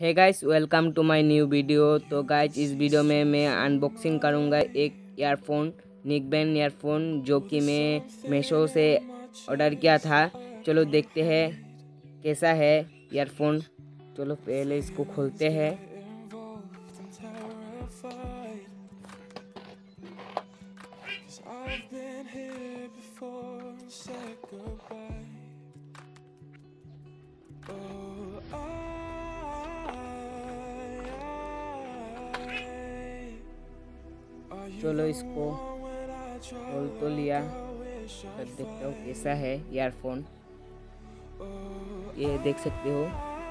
Hi guys welcome to my new video तो guys इस video में मैं अनबॉक्सिंग करूँगा एक ईयरफोन निकबैन ईयरफोन जो कि मैं मीशो से ऑर्डर किया था। चलो देखते हैं कैसा है ईयरफोन चलो पहले इसको खोलते हैं। I've been here before चलो इसको खोल तो लिया। तब देखता हूँ कैसा है ईयरफोन ये देख सकते हो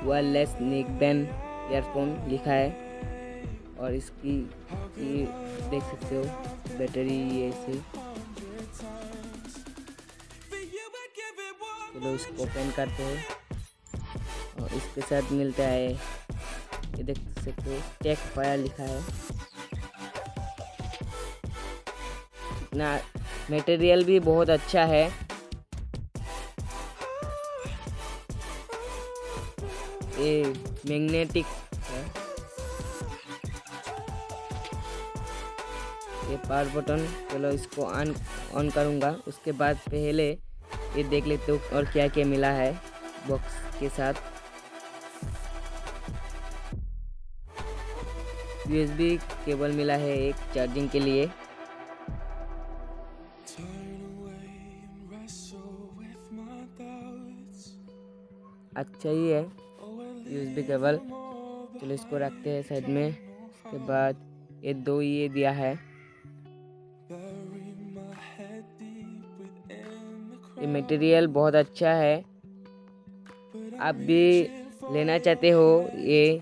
वायरलेस निकबैन ईयरफोन लिखा है। और इसकी ये देख सकते हो बैटरी ये से चलो इसको ओपन करते हैं। और इसके साथ मिलता है, ये देख सकते हो टेक फायर लिखा है। इतना मटेरियल भी बहुत अच्छा है। ये मैग्नेटिक ये पावर बटन चलो इसको ऑन ऑन करूँगा। उसके बाद पहले ये देख लेते हो और क्या क्या मिला है बॉक्स के साथ। यूएसबी केबल मिला है एक चार्जिंग के लिए। अच्छा ही है। Oh, well, यूएसबी केबल चलो इसको रखते हैं साइड में। उसके बाद ये दो ये दिया है। ये मटेरियल बहुत अच्छा है। आप भी लेना चाहते हो ये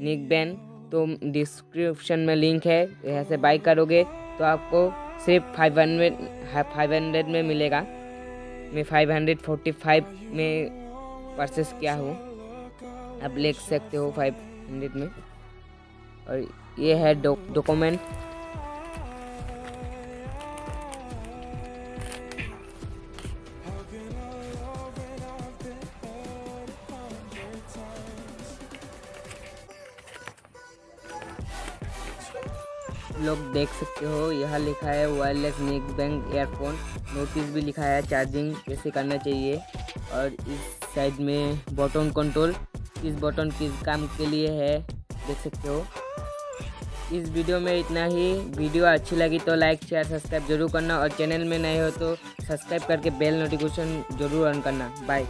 निक बैन तो डिस्क्रिप्शन में लिंक है यहाँ से बाई करोगे तो आपको सिर्फ़ फाइव हंड्रेड फाइव हंड्रेड में मिलेगा। मैं फाइव हंड्रेड फोर्टी फाइव में परचेस किया हूँ। आप ले सकते हो फाइव हंड्रेड में। और ये है डॉक्यूमेंट लोग देख सकते हो, यहाँ लिखा है wireless neckband earphone notice भी लिखा है चार्जिंग कैसे करना चाहिए। और इस साइड में बटन कंट्रोल किस बटन किस काम के लिए है, देख सकते हो। इस वीडियो में इतना ही। वीडियो अच्छी लगी तो लाइक शेयर सब्सक्राइब ज़रूर करना। और चैनल में नए हो तो सब्सक्राइब करके बेल नोटिफिकेशन ज़रूर ऑन करना। बाय